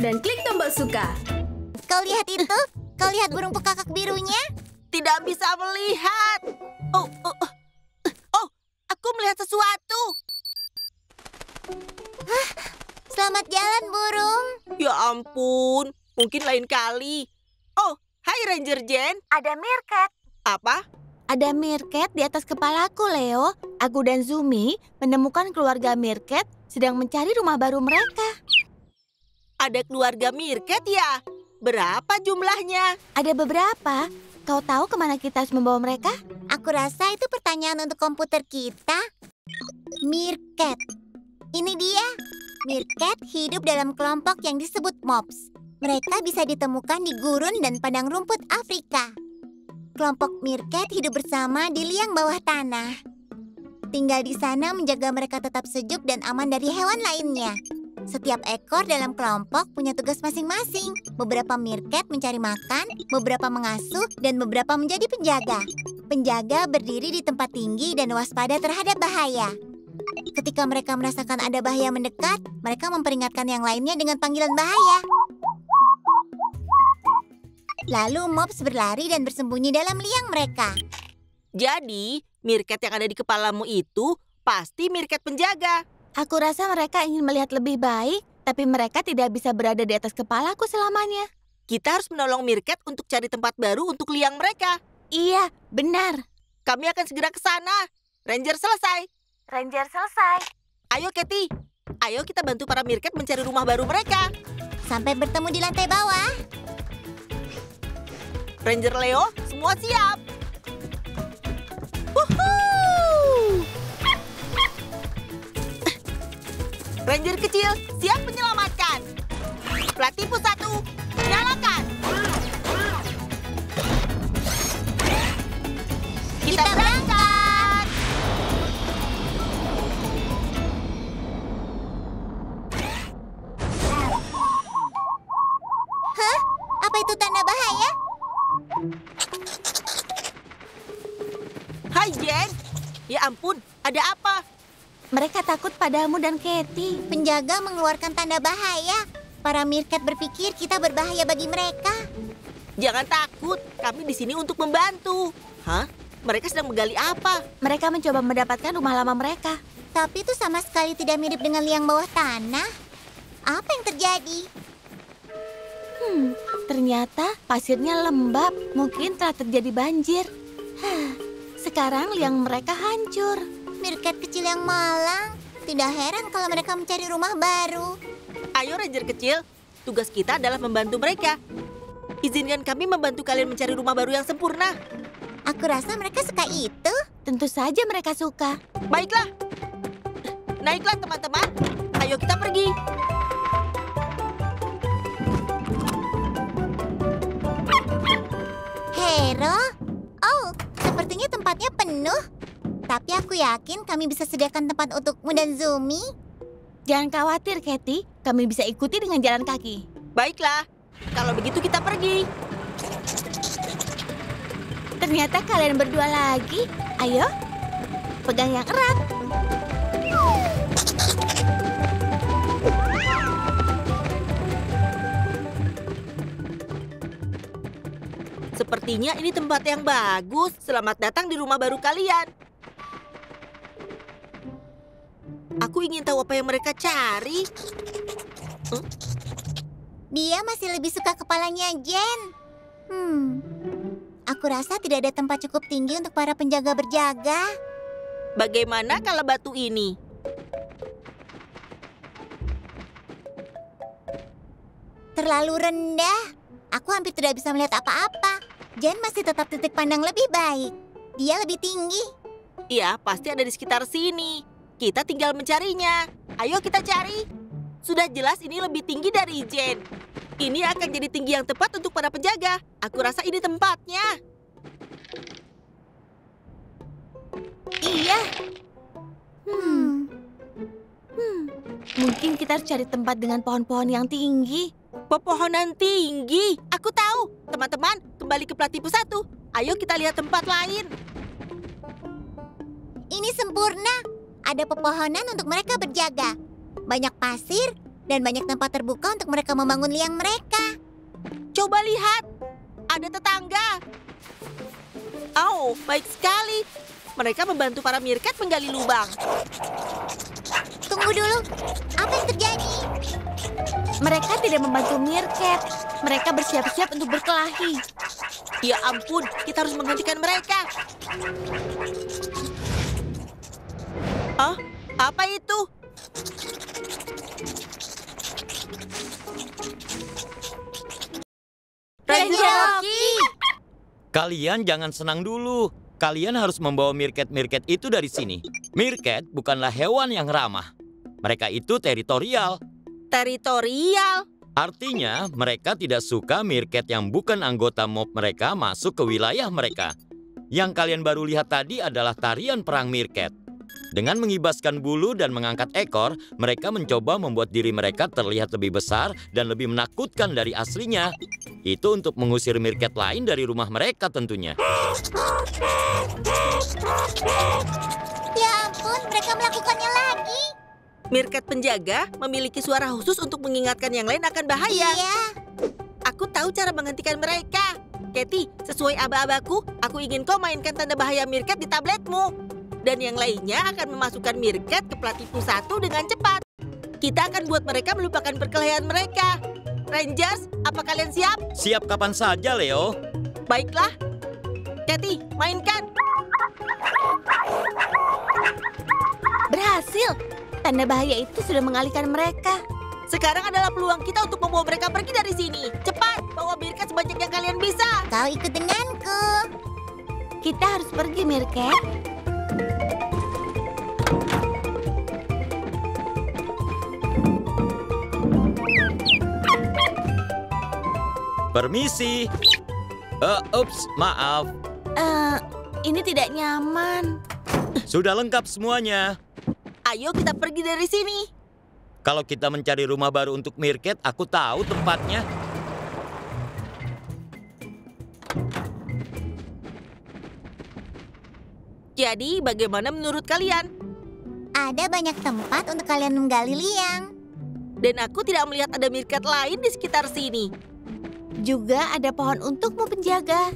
dan klik tombol suka. Kau lihat itu? Kau lihat burung pekakak birunya? Tidak bisa melihat. Oh, oh, oh. Oh, aku melihat sesuatu. Selamat jalan, burung. Ya ampun, mungkin lain kali. Oh, hai Ranger Jen. Ada meerkat. Apa? Ada meerkat di atas kepalaku, Leo. Aku dan Zumi menemukan keluarga meerkat sedang mencari rumah baru mereka. Ada keluarga Mirket ya? Berapa jumlahnya? Ada beberapa. Kau tahu ke mana kita harus membawa mereka? Aku rasa itu pertanyaan untuk komputer kita. Meerkat. Ini dia. Meerkat hidup dalam kelompok yang disebut mobs. Mereka bisa ditemukan di gurun dan padang rumput Afrika. Kelompok meerkat hidup bersama di liang bawah tanah. Tinggal di sana menjaga mereka tetap sejuk dan aman dari hewan lainnya. Setiap ekor dalam kelompok punya tugas masing-masing. Beberapa meerkat mencari makan, beberapa mengasuh, dan beberapa menjadi penjaga. Penjaga berdiri di tempat tinggi dan waspada terhadap bahaya. Ketika mereka merasakan ada bahaya mendekat, mereka memperingatkan yang lainnya dengan panggilan bahaya. Lalu mobs berlari dan bersembunyi dalam liang mereka. Jadi, Mirket yang ada di kepalamu itu pasti Mirket penjaga. Aku rasa mereka ingin melihat lebih baik, tapi mereka tidak bisa berada di atas kepalaku selamanya. Kita harus menolong Mirket untuk cari tempat baru untuk liang mereka. Iya, benar. Kami akan segera ke sana. Ranger selesai. Ranger selesai. Ayo, Kathy. Ayo kita bantu para Mirket mencari rumah baru mereka. Sampai bertemu di lantai bawah. Ranger Leo, semua siap. Ranger kecil, siap menyelamatkan. Platypus satu, nyalakan. Kita berangkat. Apa itu tanda bahaya? Hai Jen. Ya ampun, ada apa? Mereka takut padamu dan Katie. Penjaga mengeluarkan tanda bahaya. Para meerkat berpikir kita berbahaya bagi mereka. Jangan takut, kami di sini untuk membantu. Hah? Mereka sedang menggali apa? Mereka mencoba mendapatkan rumah lama mereka. Tapi itu sama sekali tidak mirip dengan liang bawah tanah. Apa yang terjadi? Hmm, ternyata pasirnya lembab. Mungkin telah terjadi banjir. Hah, sekarang liang mereka hancur. Meerkat kecil yang malang. Tidak heran kalau mereka mencari rumah baru. Ayo Ranger kecil, tugas kita adalah membantu mereka. Izinkan kami membantu kalian mencari rumah baru yang sempurna. Aku rasa mereka suka itu. Tentu saja mereka suka. Baiklah. Naiklah teman-teman. Tapi aku yakin kami bisa sediakan tempat untukmu dan Zumi. Jangan khawatir, Katie. Kami bisa ikuti dengan jalan kaki. Baiklah. Kalau begitu kita pergi. Ternyata kalian berdua lagi. Ayo, pegang yang erat. Sepertinya ini tempat yang bagus. Selamat datang di rumah baru kalian. Aku ingin tahu apa yang mereka cari. Dia masih lebih suka kepalanya Jen. Hmm, aku rasa tidak ada tempat cukup tinggi untuk para penjaga berjaga. Bagaimana kalau batu ini? Terlalu rendah. Aku hampir tidak bisa melihat apa-apa. Jen masih tetap titik pandang lebih baik. Dia lebih tinggi. Iya, pasti ada di sekitar sini. Kita tinggal mencarinya. Ayo kita cari. Sudah jelas ini lebih tinggi dari Jen. Ini akan jadi tinggi yang tepat untuk para penjaga. Aku rasa ini tempatnya. Iya, Hmm, hmm. Mungkin kita harus cari tempat dengan pohon-pohon yang tinggi. Pepohonan tinggi. Aku tahu. Teman-teman, kembali ke Platypus satu. Ayo kita lihat tempat lain. ini sempurna. Ada pepohonan untuk mereka berjaga. Banyak pasir, dan banyak tempat terbuka untuk mereka membangun liang mereka. Coba lihat, ada tetangga. Oh, baik sekali. Mereka membantu para mirket menggali lubang. Tunggu dulu, apa yang terjadi? Mereka tidak membantu Mirket. Mereka bersiap-siap untuk berkelahi. Ya ampun, kita harus menghentikan mereka. Ah, apa itu? Ranger Rocky! Kalian jangan senang dulu. Kalian harus membawa mirket-mirket itu dari sini. Mirket bukanlah hewan yang ramah. Mereka itu teritorial. Teritorial. Artinya, mereka tidak suka mirket yang bukan anggota mob mereka masuk ke wilayah mereka. Yang kalian baru lihat tadi adalah tarian perang mirket. Dengan mengibaskan bulu dan mengangkat ekor, mereka mencoba membuat diri mereka terlihat lebih besar dan lebih menakutkan dari aslinya. Itu untuk mengusir mirket lain dari rumah mereka tentunya. Ya ampun, mereka melakukannya lagi. Mirket penjaga memiliki suara khusus untuk mengingatkan yang lain akan bahaya. Iya, Aku tahu cara menghentikan mereka. Katie, sesuai aba-abaku, aku ingin kau mainkan tanda bahaya Mirket di tabletmu. Dan yang lainnya akan memasukkan Mirket ke tipu satu dengan cepat. Kita akan buat mereka melupakan perkelahian mereka. Rangers, apa kalian siap? Siap kapan saja, Leo. Baiklah. Katie, mainkan. Berhasil. Tanda bahaya itu sudah mengalihkan mereka. Sekarang adalah peluang kita untuk membawa mereka pergi dari sini. Cepat, bawa Mirket sebanyak yang kalian bisa. kau ikut denganku. Kita harus pergi, Mirket. Permisi. Eh, ups, maaf. Eh, ini tidak nyaman. Sudah lengkap semuanya. Ayo kita pergi dari sini. Kalau kita mencari rumah baru untuk Mirket, aku tahu tempatnya. Jadi, bagaimana menurut kalian? Ada banyak tempat untuk kalian menggali liang. Dan aku tidak melihat ada Mirket lain di sekitar sini. Juga ada pohon untukmu penjaga.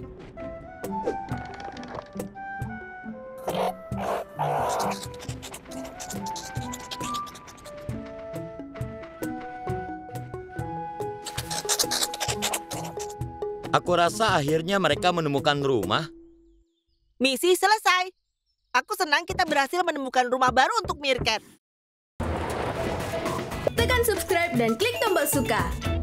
Aku rasa akhirnya mereka menemukan rumah. Misi selesai. Aku senang kita berhasil menemukan rumah baru untuk Mirket. Tekan subscribe dan klik tombol suka.